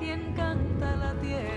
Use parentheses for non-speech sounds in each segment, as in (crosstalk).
quien canta la tierra.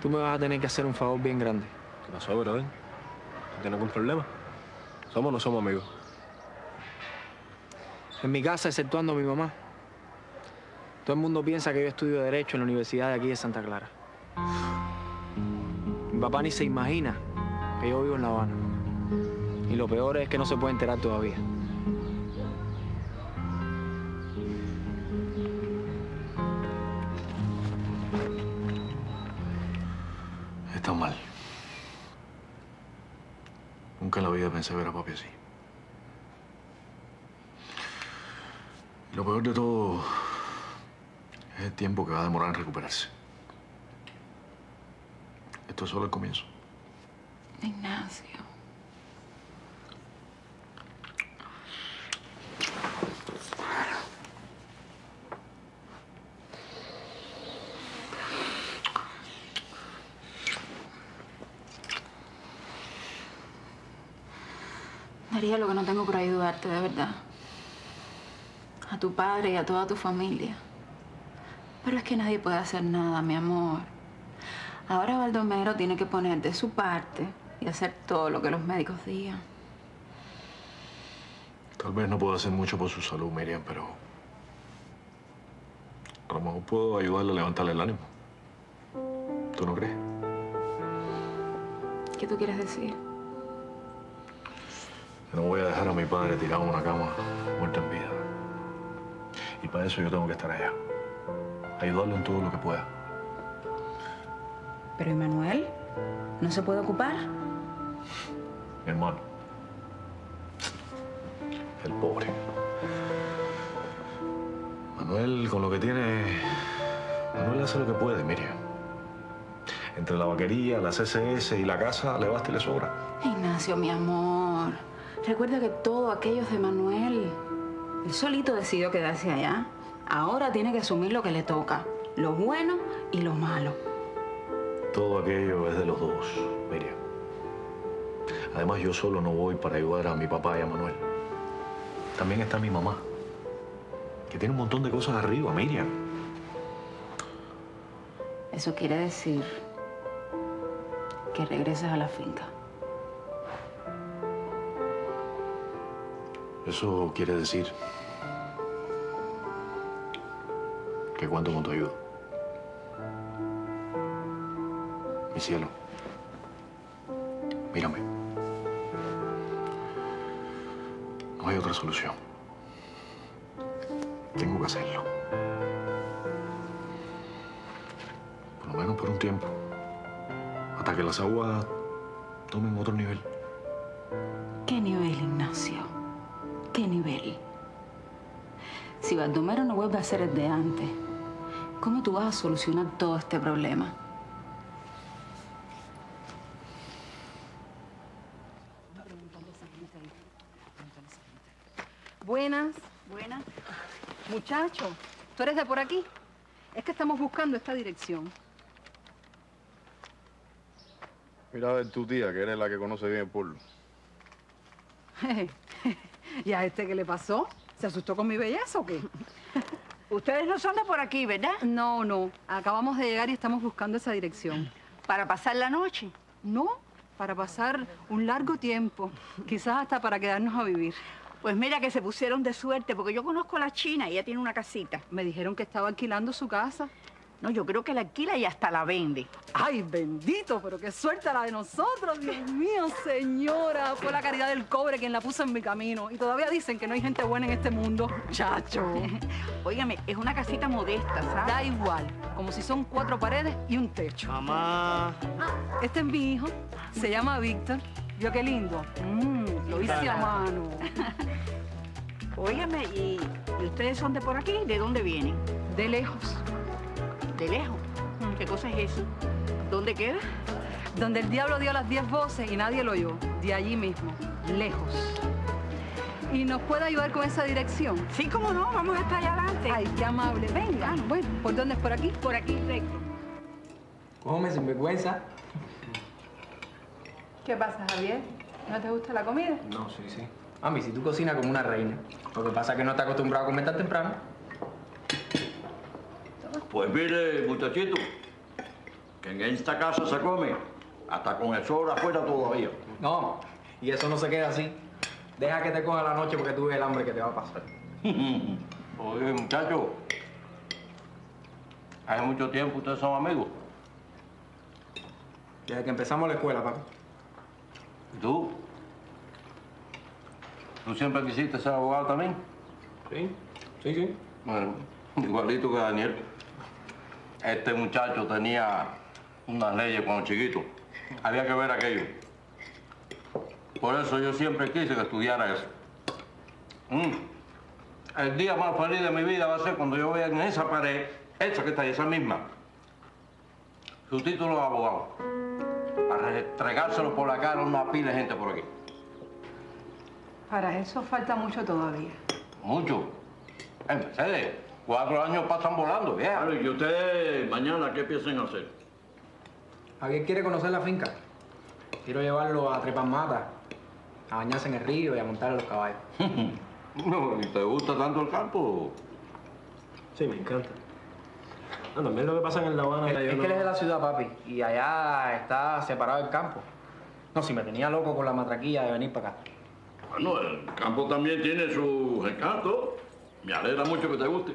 Tú me vas a tener que hacer un favor bien grande. ¿Qué pasó, brother? ¿Tienes algún problema? ¿Somos o no somos amigos? En mi casa, exceptuando a mi mamá, todo el mundo piensa que yo estudio Derecho en la Universidad de aquí de Santa Clara. Mi papá ni se imagina que yo vivo en La Habana. Y lo peor es que no se puede enterar todavía. La vida pensé ver a papi así. Lo peor de todo es el tiempo que va a demorar en recuperarse. Esto es solo el comienzo. Ignacio. Daría lo que no tengo por ayudarte, de verdad. A tu padre y a toda tu familia. Pero es que nadie puede hacer nada, mi amor. Ahora Baldomero tiene que poner de su parte y hacer todo lo que los médicos digan. Tal vez no puedo hacer mucho por su salud, Miriam, pero... A lo mejor puedo ayudarle a levantarle el ánimo. ¿Tú no crees? ¿Qué tú quieres decir? Yo no voy a dejar a mi padre tirado en una cama, muerto en vida. Y para eso yo tengo que estar allá. Ayudarlo en todo lo que pueda. Pero ¿y Manuel? ¿No se puede ocupar? Mi hermano. El pobre. Manuel, con lo que tiene... Manuel hace lo que puede, Miriam. Entre la vaquería, la CSS y la casa, le basta y le sobra. Ignacio, mi amor. Recuerda que todo aquello es de Manuel. Él solito decidió quedarse allá. Ahora tiene que asumir lo que le toca. Lo bueno y lo malo. Todo aquello es de los dos, Miriam. Además, yo solo no voy para ayudar a mi papá y a Manuel. También está mi mamá, que tiene un montón de cosas arriba, Miriam. Eso quiere decir que regreses a la finca. Eso quiere decir que cuento con tu ayuda. Mi cielo, mírame. No hay otra solución. Tengo que hacerlo. Por lo menos por un tiempo. Hasta que las aguas tomen otro nivel. ¿Qué nivel, Ignacio? ¿Qué nivel? Si Baldomero no vuelve a ser el de antes, ¿cómo tú vas a solucionar todo este problema? Buenas. Buena. Muchacho, ¿tú eres de por aquí? Es que estamos buscando esta dirección. Mira a ver tu tía, que eres la que conoce bien el pueblo. (laughs) (laughs) ¿Y a este qué le pasó? ¿Se asustó con mi belleza o qué? (laughs) Ustedes no son de por aquí, ¿verdad? No, no. Acabamos de llegar y estamos buscando esa dirección. Para pasar la noche. No, para pasar un largo tiempo. Quizás hasta para quedarnos a vivir. Pues mira que se pusieron de suerte, porque yo conozco a la china y ella tiene una casita. Me dijeron que estaba alquilando su casa. No, yo creo que la alquila y hasta la vende. Ay, bendito, pero qué suerte la de nosotros, Dios mío, señora. Fue la caridad del cobre quien la puso en mi camino. Y todavía dicen que no hay gente buena en este mundo. Chacho. (laughs) Óigame, es una casita modesta, ¿sabes? Da igual, como si son cuatro paredes y un techo. Mamá. Este es mi hijo, se llama Víctor. ¿Vio qué lindo? Mm, lo hice a mano. (laughs) Óigame, ¿y, y ustedes son de por aquí? ¿De dónde vienen? De lejos, ¿De lejos? ¿Qué cosa es eso? ¿Dónde queda? donde el diablo dio las diez voces y nadie lo oyó. De allí mismo, lejos. ¿Y nos puede ayudar con esa dirección? Sí, cómo no, vamos hasta allá adelante. Ay, qué amable. Venga. Bueno, ¿por dónde es por aquí? Por aquí, recto. Come sin vergüenza. ¿Qué pasa, Javier? ¿No te gusta la comida? No, sí, sí. Mami, si tú cocinas como una reina. Lo que pasa es que no estás acostumbrado a comer tan temprano. Pues mire, muchachito, que en esta casa se come hasta con el sol afuera todavía. No, y eso no se queda así. Deja que te coja la noche porque tú ves el hambre que te va a pasar. (laughs) Oye, muchacho, hace mucho tiempo ustedes son amigos. Desde que empezamos la escuela, papi. ¿Y tú? ¿Tú siempre quisiste ser abogado también? Sí, sí, sí. Bueno, (laughs) igualito que Daniel. Este muchacho tenía unas leyes cuando chiquito. Había que ver aquello. Por eso yo siempre quise que estudiara eso. Mm. El día más feliz de mi vida va a ser cuando yo vea en esa pared, esa que está ahí, esa misma, su título de abogado. Para restregárselo por la cara a una pila de gente por aquí. Para eso falta mucho todavía. Mucho. En Mercedes, cuatro años pasan volando, vieja. Claro, ¿y ustedes mañana qué piensan hacer? Javier quiere conocer la finca. Quiero llevarlo a trepar mata, a bañarse en el río y a montar a los caballos. (laughs) No, ¿y te gusta tanto el campo? Sí, me encanta. No, también lo que pasa en La Habana... Es, es no- que él es de la ciudad, papi, y allá está separado el campo. No, si me tenía loco con la matraquilla de venir para acá. Bueno, el campo también tiene sus encantos. Me alegra mucho que te guste.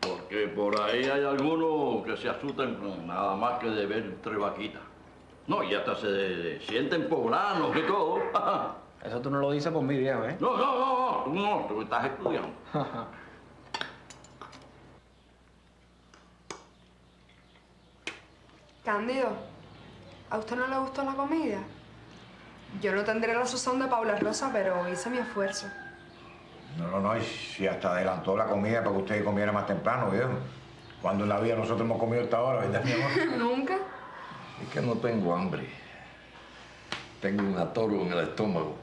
Porque por ahí hay algunos que se asustan con nada más que de ver tres vaquitas. No, y hasta se sienten poblanos y todo. (laughs) Eso tú no lo dices por mí, viejo, ¿eh? No, no, no, no, tú no, tú estás estudiando. (laughs) Cándido, ¿a usted no le gustó la comida? Yo no tendré la sazón de Paula Rosa, pero hice mi esfuerzo. No, no, no, y si hasta adelantó la comida para que usted comiera más temprano, viejo. Cuando en la vida nosotros hemos comido esta hora, ¿verdad, mi amor? (laughs) ¿Nunca? Es que no tengo hambre. Tengo un atoro en el estómago,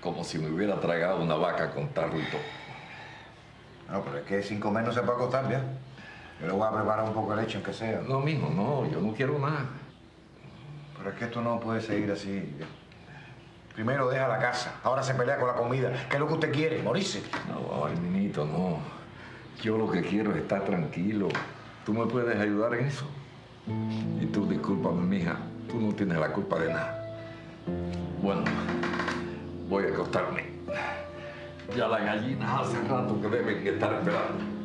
como si me hubiera tragado una vaca con tarro y todo. No, pero es que sin comer no se puede acostar, ¿ya? Yo le voy a preparar un poco de leche, aunque sea. No, mijo, no, yo no quiero nada. Pero es que esto no puede seguir así. viejo. Primero deja la casa, ahora se pelea con la comida. ¿Qué es lo que usted quiere? ¿Morirse? No, niñito, no. Yo lo que quiero es estar tranquilo. ¿Tú me puedes ayudar en eso? Y tú, discúlpame, mija, tú no tienes la culpa de nada. Bueno, voy a acostarme. Ya las gallinas hace rato que deben estar esperando.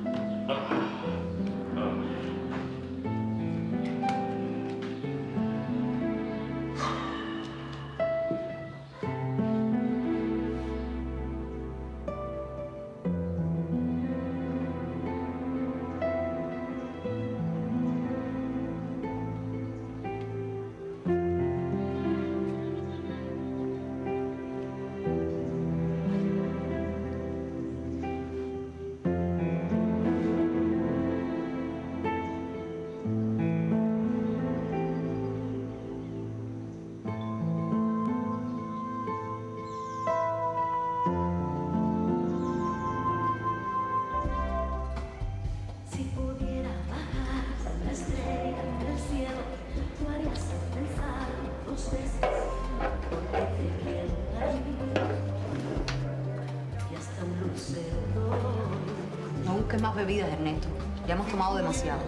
Busques más bebidas, Ernesto. Ya hemos tomado demasiado.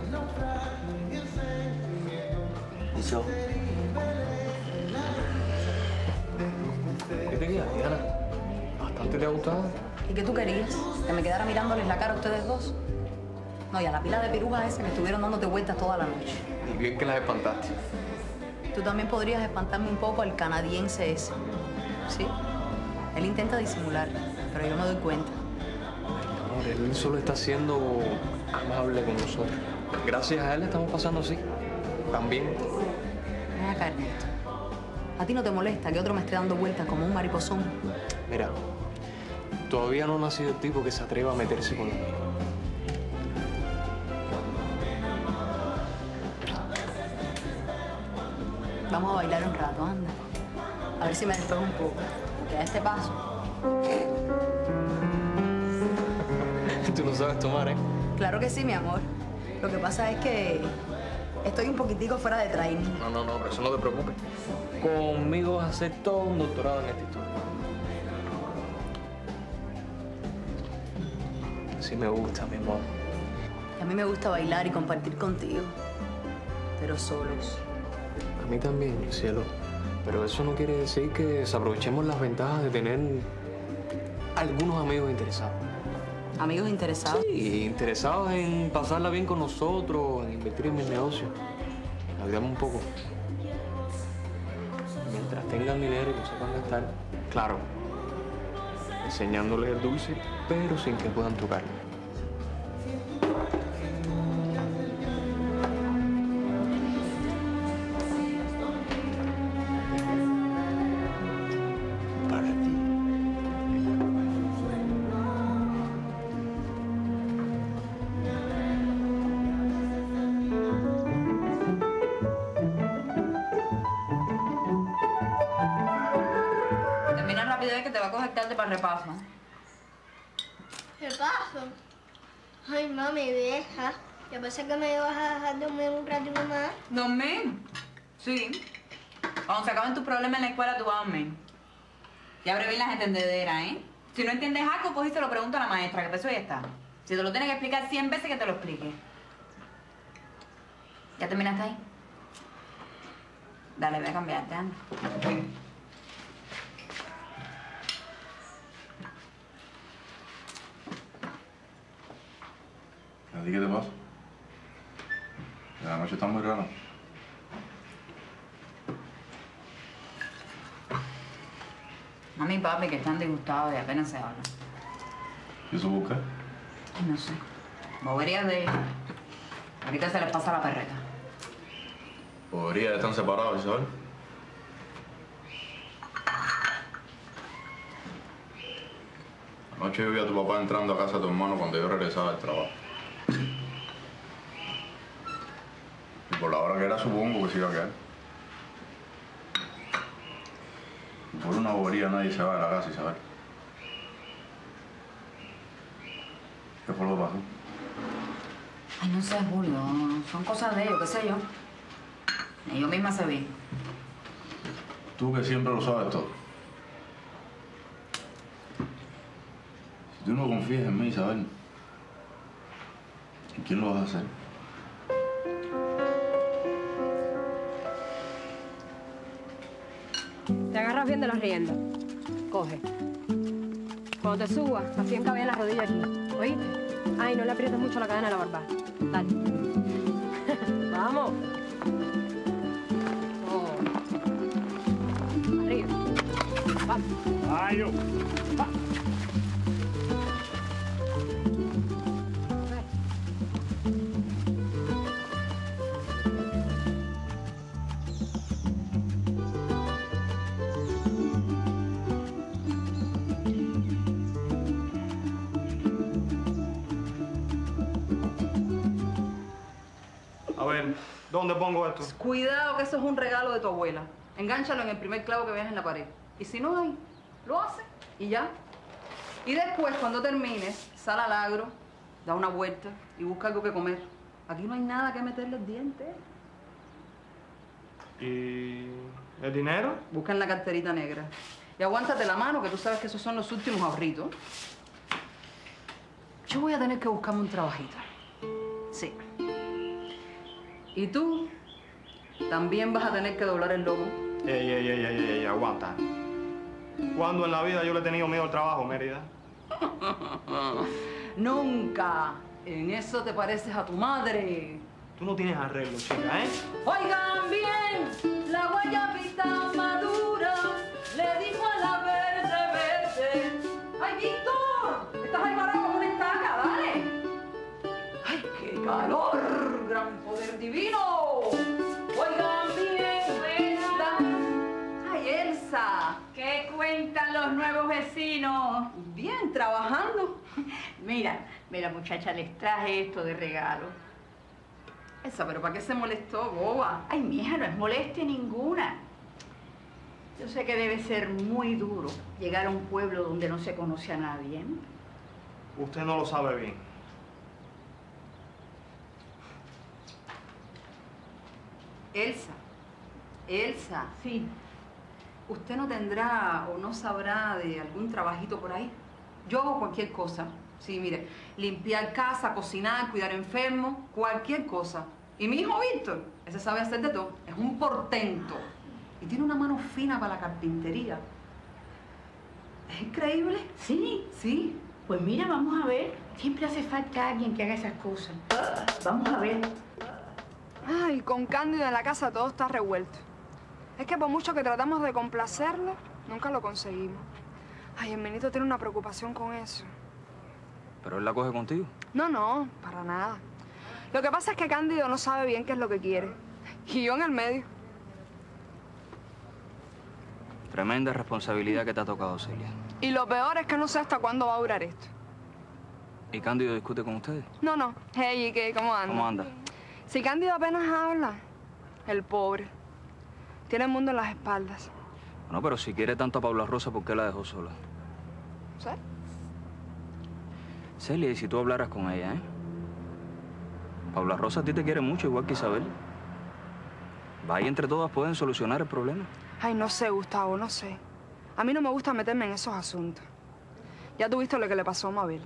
Eso. ¿Qué te queda, Diana? ¿Bastante te ha gustado? ¿Y qué tú querías? ¿Que me quedara mirándoles la cara a ustedes dos? No, y a la pila de pirujas esa que estuvieron dándote vueltas toda la noche. Y bien que las espantaste. Tú también podrías espantarme un poco al canadiense ese. ¿Sí? Él intenta disimular, pero yo me doy cuenta. Él solo está siendo amable con nosotros. Gracias a él estamos pasando así. También. Ven acá, Ernesto. ¿A ti no te molesta que otro me esté dando vueltas como un mariposón? Mira, todavía no ha nacido el tipo que se atreva a meterse con él. Vamos a bailar un rato, anda. A ver si me despejo un poco. Que a este paso. Tú no sabes tomar, ¿eh? Claro que sí, mi amor. Lo que pasa es que estoy un poquitico fuera de training. No, no, no, pero eso no te preocupes. Conmigo vas a hacer todo un doctorado en esta historia. Sí me gusta, mi amor. A mí me gusta bailar y compartir contigo. Pero solos. A mí también, cielo. Pero eso no quiere decir que desaprovechemos las ventajas de tener algunos amigos interesados. ¿Amigos interesados? Sí, interesados en pasarla bien con nosotros, en invertir en mi negocio. Ayudarme un poco. Mientras tengan dinero y lo sepan gastar, claro, enseñándoles el dulce, pero sin que puedan tocarlo. Repaso. ¿Qué pasó? Ay, mami, deja. Yo pensé que me ibas a dejar dormir un ratito más. ¿Dormir? Sí. Cuando se acaben tus problemas en la escuela, tú vas a dormir. Y abre bien las entendederas, ¿eh? Si no entiendes algo, pues y se lo pregunta a la maestra, que para eso ya está. Si te lo tiene que explicar 100 veces, que te lo explique. ¿Ya terminaste ahí? Dale, voy a cambiarte, anda. ¿A ti qué te pasa? La noche está muy rara. Mami y papi que están disgustados y apenas se hablan. ¿Y eso busca? No sé. Boberías de. Ahorita se les pasa la perreta. Podría están separados, ¿sabes? Anoche yo vi a tu papá entrando a casa de tu hermano cuando yo regresaba del trabajo. Y por la hora que era supongo que se iba a quedar. Por una bobería nadie se va de la casa y saber. ¿Qué fue lo que pasó? Ay, no sé, Julio. Son cosas de ellos, qué sé yo. Yo misma se vi. Tú que siempre lo sabes todo. Si tú no confías en mí, Isabel, ¿en quién lo vas a hacer? De las riendas. Coge. Cuando te subas, afianca bien la rodilla aquí. ¿Oíste? Ay, no le aprietes mucho la cadena de la barba. Dale. (laughs) Vamos. Oh. Arriba. Vamos. Ay. A pongo esto? Cuidado que eso es un regalo de tu abuela. Engánchalo en el primer clavo que veas en la pared. Y si no hay, lo haces y ya. Y después, cuando termines, sal al agro, da una vuelta y busca algo que comer. Aquí no hay nada que meterle el diente. ¿Y el dinero? Busca en la carterita negra. Y aguántate la mano, que tú sabes que esos son los últimos ahorritos. Yo voy a tener que buscarme un trabajito. Y tú también vas a tener que doblar el lomo. Ey, ey, ey, ey, ey, aguanta. ¿Cuándo en la vida yo le he tenido miedo al trabajo, Mérida? (laughs) Nunca. En eso te pareces a tu madre. Tú no tienes arreglo, chica, ¿eh? Oigan bien, la guayabita madura le dijo a la verde verde. ¡Ay, Víctor! Estás ahí parado calor! ¡Gran poder divino! Oigan bien, Elsa. ¡Ay, Elsa! ¿Qué cuentan los nuevos vecinos? Bien, trabajando. Mira, mira, muchacha, les traje esto de regalo. Elsa, ¿pero para qué se molestó, boba? Ay, mija, no es molestia ninguna. Yo sé que debe ser muy duro llegar a un pueblo donde no se conoce a nadie. ¿eh? Usted no lo sabe bien. Elsa, Elsa. Sí. ¿Usted no tendrá o no sabrá de algún trabajito por ahí? Yo hago cualquier cosa. Sí, mire, limpiar casa, cocinar, cuidar enfermos, cualquier cosa. Y mi hijo Víctor, ese sabe hacer de todo. Es un portento. Y tiene una mano fina para la carpintería. ¿Es increíble? Sí. Sí. Pues mira, vamos a ver. Siempre hace falta alguien que haga esas cosas. Vamos a ver. Ay, con Cándido en la casa todo está revuelto. Es que por mucho que tratamos de complacerlo, nunca lo conseguimos. Ay, el menito tiene una preocupación con eso. ¿Pero él la coge contigo? No, no, para nada. Lo que pasa es que Cándido no sabe bien qué es lo que quiere. Y yo en el medio. Tremenda responsabilidad que te ha tocado, Celia. Y lo peor es que no sé hasta cuándo va a durar esto. ¿Y Cándido discute con ustedes? No, no. Hey, ¿y qué? ¿Cómo anda? ¿Cómo anda? Si Cándido apenas habla, el pobre. Tiene el mundo en las espaldas. Bueno, pero si quiere tanto a Paula Rosa, ¿por qué la dejó sola? ¿Sí? Celia, y si tú hablaras con ella, ¿eh? Paula Rosa a ti te quiere mucho, igual que Isabel. Va y entre todas pueden solucionar el problema. Ay, no sé, Gustavo, no sé. A mí no me gusta meterme en esos asuntos. Ya tú viste lo que le pasó a Mabel.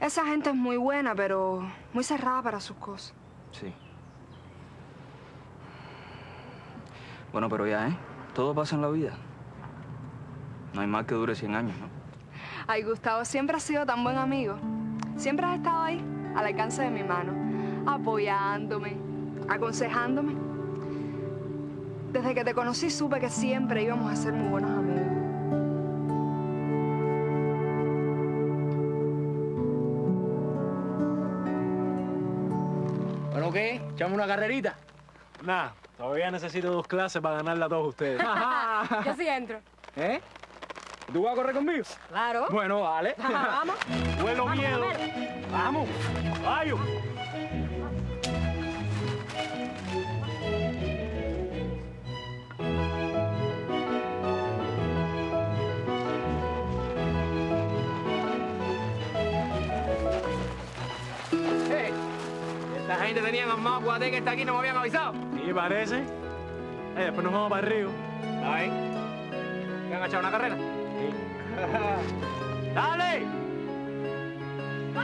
Esa gente es muy buena, pero muy cerrada para sus cosas. Sí. Bueno, pero ya, ¿eh? Todo pasa en la vida. No hay mal que dure 100 años, ¿no? Ay, Gustavo, siempre has sido tan buen amigo. Siempre has estado ahí, al alcance de mi mano, apoyándome, aconsejándome. Desde que te conocí supe que siempre íbamos a ser muy buenos amigos. ¿Bueno qué? ¿Echamos una carrerita? Nah, todavía necesito dos clases para ganarla a todos ustedes. (laughs) Yo sí entro. ¿Eh? ¿Tú vas a correr conmigo? Claro. Bueno, vale. Vamos. Vuelo Vamos, miedo. ver. Vamos. Gente tenían armado guate que está aquí, no me habían avisado. Sí, parece. Eh, después nos vamos para el río. Ahí. ¿Me han echado una carrera? (laughs) ¡Dale!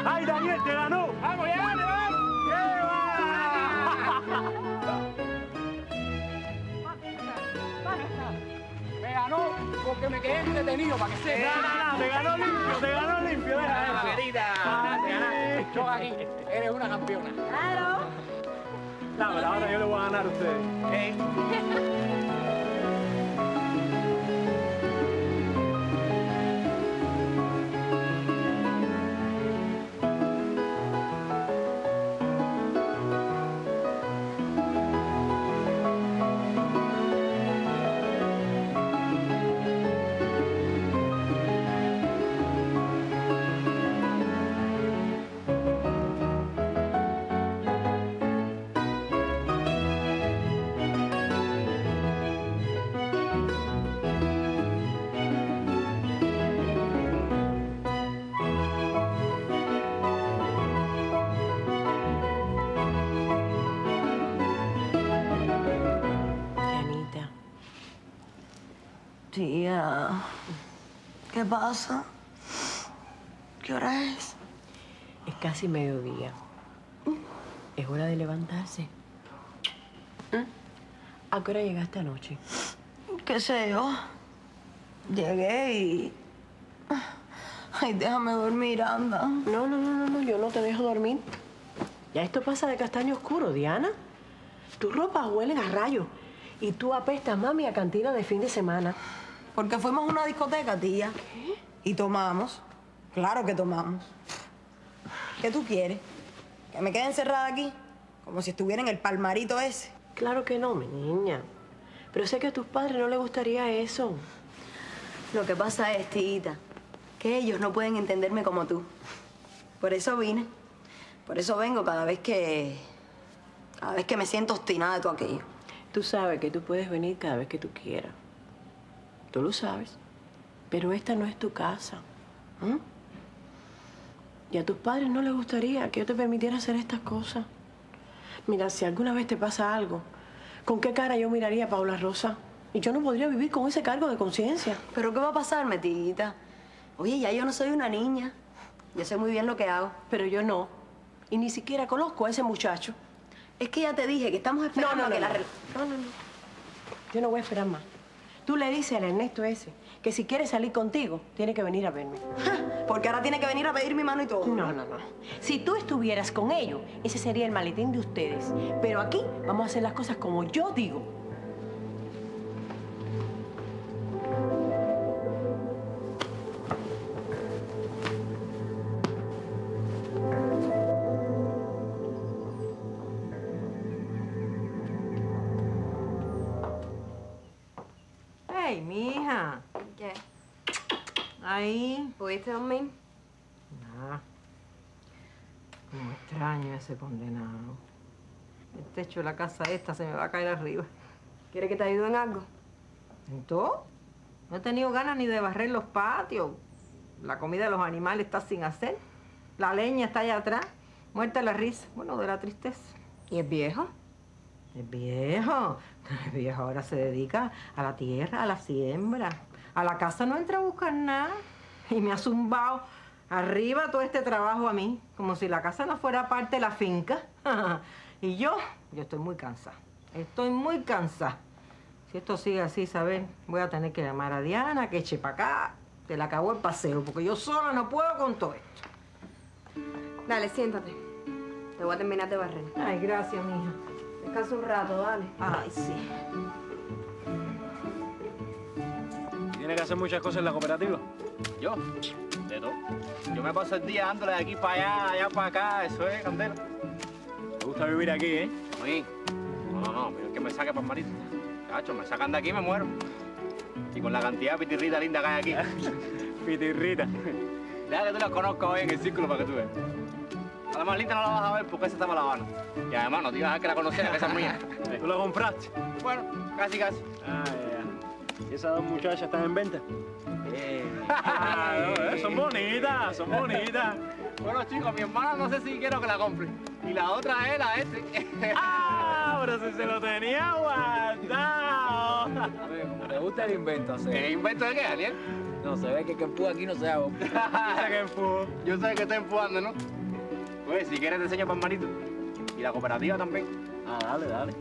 ¡Ay, Daniel, te ganó! ¡Vamos, ya, porque me quedé detenido, para que sepa. No, no, no, te ganó limpio, te ganó limpio. Deja eso. Margarita, te ganaste. Choca aquí. Eres una campeona. Claro. No, pero ahora yo le voy a ganar a ustedes. Eh. Tía, ¿qué pasa? ¿Qué hora es? Es casi mediodía. Es hora de levantarse. ¿A qué hora llegaste anoche? ¿Qué sé yo? Llegué y... Ay, déjame dormir, anda. No, no, no, no, no, yo no te dejo dormir. Ya esto pasa de castaño oscuro, Diana. Tus ropas huelen a rayos y tú apestas, mami, a cantina de fin de semana. Porque fuimos a una discoteca, tía. ¿Qué? Y tomamos. Claro que tomamos. ¿Qué tú quieres? ¿Que me quede encerrada aquí? Como si estuviera en el palmarito ese. Claro que no, mi niña. Pero sé que a tus padres no les gustaría eso. Lo que pasa es, tita, que ellos no pueden entenderme como tú. Por eso vine. Por eso vengo cada vez que... Cada vez que me siento obstinada de todo aquello. Tú sabes que tú puedes venir cada vez que tú quieras. Tú lo sabes. Pero esta no es tu casa. ¿m? Y a tus padres no les gustaría que yo te permitiera hacer estas cosas. Mira, si alguna vez te pasa algo, ¿con qué cara yo miraría a Paula Rosa? Y yo no podría vivir con ese cargo de conciencia. ¿Pero qué va a pasarme, tita? Oye, ya yo no soy una niña. Yo sé muy bien lo que hago. Pero yo no. Y ni siquiera conozco a ese muchacho. Es que ya te dije que estamos esperando No, no, a que no, la... no. No, no, no. Yo no voy a esperar más. Tú le dices al Ernesto ese que si quiere salir contigo, tiene que venir a verme. Porque ahora tiene que venir a pedir mi mano y todo. No, no, no. Si tú estuvieras con ellos, ese sería el maletín de ustedes. Pero aquí vamos a hacer las cosas como yo digo. Ese condenado. El techo de la casa esta se me va a caer arriba. ¿Quieres que te ayude en algo? ¿En todo? No he tenido ganas ni de barrer los patios. La comida de los animales está sin hacer. La leña está allá atrás. Muerta la risa. Bueno, de la tristeza. ¿Y el viejo? El viejo. (laughs) El viejo ahora se dedica a la tierra, a la siembra. A la casa no entra a buscar nada. Y me ha zumbado arriba todo este trabajo a mí, como si la casa no fuera parte de la finca. (laughs) y yo, yo estoy muy cansada. Estoy muy cansada. Si esto sigue así, Isabel, voy a tener que llamar a Diana, que eche para acá. Te la acabó el paseo, porque yo sola no puedo con todo esto. Dale, siéntate. Te voy a terminar de barrer. Ay, gracias, mija. Descansa un rato, dale. Ay, sí. ¿Tiene que hacer muchas cosas en la cooperativa? Yo, de todo. Yo me paso el día dándole de aquí para allá, allá para acá, eso es, Candela. Me gusta vivir aquí, ¿eh? Mí. No, no, no, pero es que me saque para marito. Cacho, me sacan de aquí y me muero. Y con la cantidad de pitirrita linda que hay aquí. (laughs) Pitirrita. Deja que tú las conozcas hoy en el círculo para que tú veas. A la más linda no la vas a ver porque esa está malabana. Y además no te ibas a que la conociera, que esa es mía. (laughs) ¿Tú la compraste? Bueno, casi, casi. Ah, ya. ¿Y esas dos muchachas están en venta? Ah, no, eh, son bonitas, son bonitas. Bueno, chicos, mi hermana no sé si quiero que la compre. Y la otra es la este. (laughs) ¡Ah! Pero si se lo tenía guardado. Te gusta el invento, hacer. ¿El invento de qué, Daniel? No, se ve que que empuja aquí no se hago. Dice que empujo. Yo sé que estoy empujando, ¿no? Pues, si quieres te enseño para hermanito. Y la cooperativa también. Ah, dale, dale.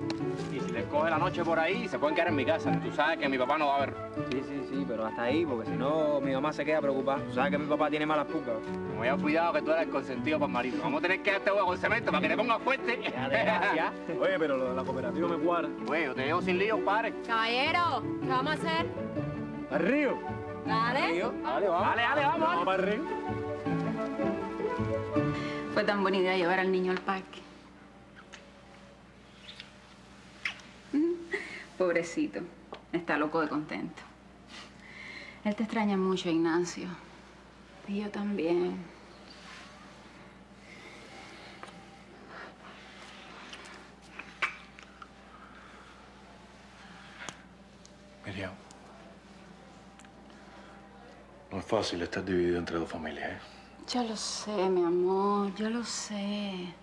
Y si les coge la noche por ahí, se pueden quedar en mi casa. Tú sabes que mi papá no va a ver. Sí, sí, sí, pero hasta ahí, porque si no, mi mamá se queda preocupada. Tú sabes que mi papá tiene malas pulgas. Como ya cuidado que tú eres el consentido para marito. Vamos a tener que darte huevo con cemento para que te pongas fuerte. Ya. (laughs) Oye, pero lo de la cooperativa me cuadra. Yo te llevo sin lío, padre. Caballero, ¿qué vamos a hacer? ¿Al río? Dale. Dale, vamos. Dale, dale, vamos. Vamos para el río. Fue tan buena idea llevar al niño al parque. Pobrecito, está loco de contento. Él te extraña mucho, Ignacio. Y yo también. Miriam. No es fácil estar dividido entre dos familias, ¿eh? Yo lo sé, mi amor, yo lo sé.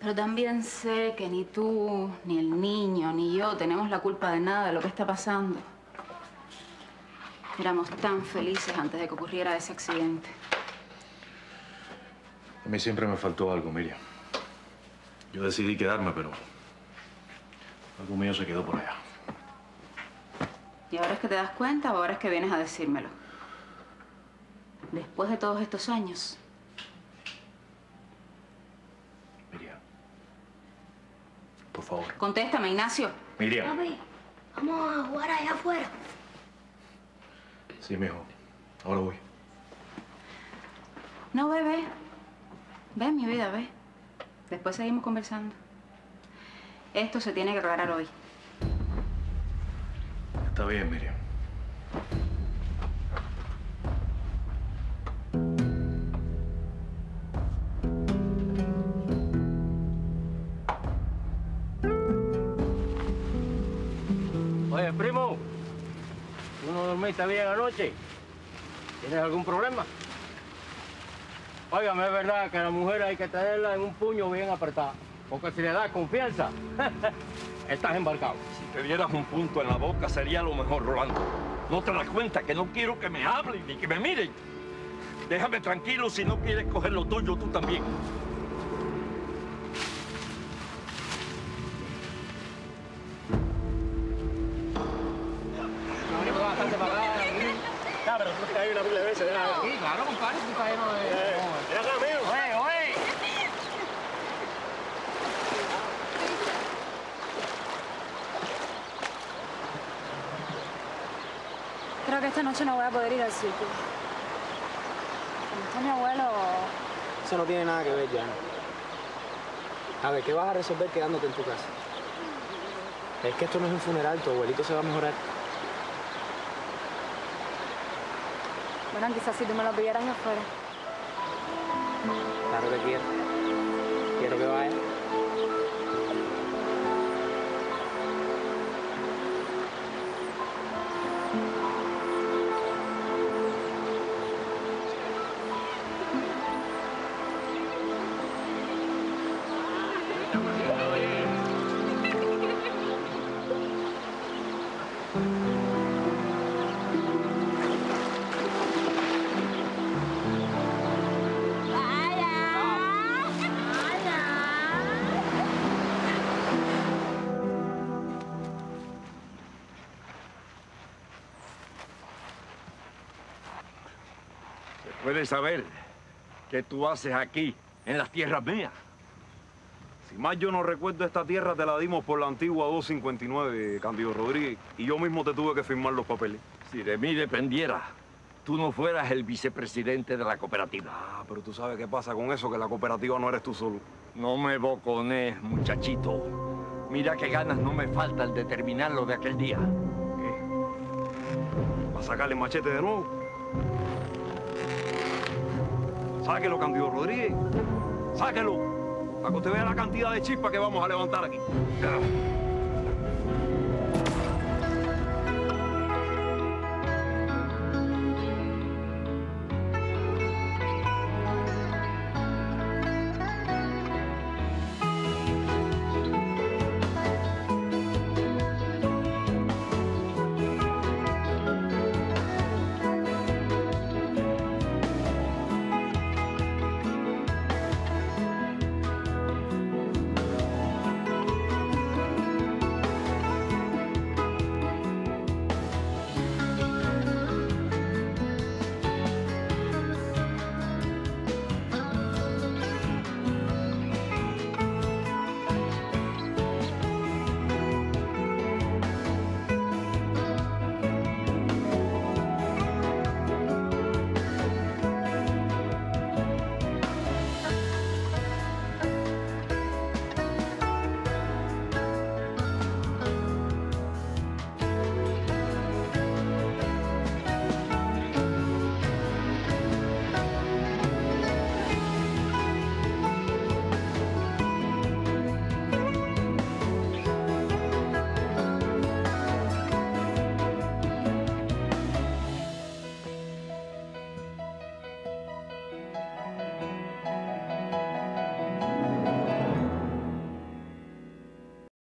Pero también sé que ni tú, ni el niño, ni yo tenemos la culpa de nada de lo que está pasando. Éramos tan felices antes de que ocurriera ese accidente. A mí siempre me faltó algo, Miriam. Yo decidí quedarme, pero algo mío se quedó por allá. ¿Y ahora es que te das cuenta o ahora es que vienes a decírmelo? Después de todos estos años. Miriam. Por favor. Contéstame, Ignacio. Miriam. Papi, vamos a jugar allá afuera. Sí, mijo. Ahora voy. No, ve, ve. Ve, mi vida, ve. Después seguimos conversando. Esto se tiene que aclarar hoy. Está bien, Miriam. Dormiste bien anoche? ¿Tienes algún problema? Óigame, es verdad que a la mujer hay que tenerla en un puño bien apretado, porque si le das confianza, (laughs) estás embarcado. Si te dieras un punto en la boca sería lo mejor, Rolando. No te das cuenta que no quiero que me hablen ni que me miren. Déjame tranquilo si no quieres coger lo tuyo tú también. Ahí una pila de veces. déjame. Sí, claro, compadre, tú estás lleno de... Eh, ven acá, amigo. Oye, oye. Creo que esta noche no voy a poder ir al sitio. Como está mi abuelo, Eso no tiene nada que ver, ya. A ver, ¿qué vas a resolver quedándote en tu casa? Es que esto no es un funeral, tu abuelito se va a mejorar. Bueno, quizás si tú me lo pidieras yo fuera. Claro que quiero. Quiero que vaya. Puedes saber qué tú haces aquí, en las tierras mías. Si más yo no recuerdo, esta tierra te la dimos por la antigua 259, Candido Rodríguez, y yo mismo te tuve que firmar los papeles. Si de mí dependiera, tú no fueras el vicepresidente de la cooperativa. Ah, pero tú sabes qué pasa con eso, que la cooperativa no eres tú solo. No me bocones, muchachito. Mira qué ganas no me faltan de terminar lo de aquel día. ¿Va a sacarle machete de nuevo? Sáquelo, Candido Rodríguez. Sáquelo. Para que usted vea la cantidad de chispa que vamos a levantar aquí.